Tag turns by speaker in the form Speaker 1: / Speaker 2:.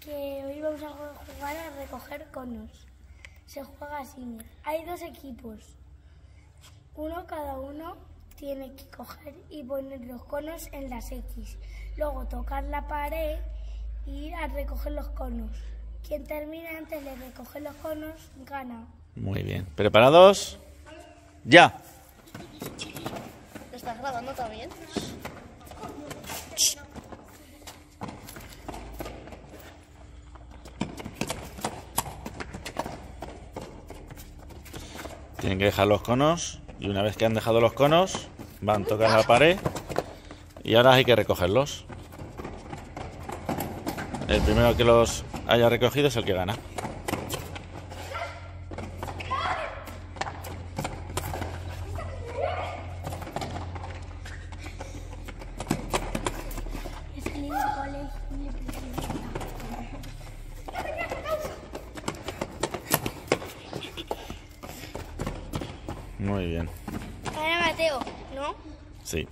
Speaker 1: que hoy vamos a jugar a recoger conos. Se juega así. Hay dos equipos. Uno cada uno tiene que coger y poner los conos en las X. Luego tocar la pared e ir a recoger los conos. Quien termine antes de recoger los conos gana.
Speaker 2: Muy bien. ¿Preparados? ¡Ya!
Speaker 3: ¿Lo estás grabando también?
Speaker 2: Tienen que dejar los conos y una vez que han dejado los conos van a tocar la pared y ahora hay que recogerlos. El primero que los haya recogido es el que gana. Muy bien.
Speaker 1: Ahora Mateo, ¿no?
Speaker 2: Sí.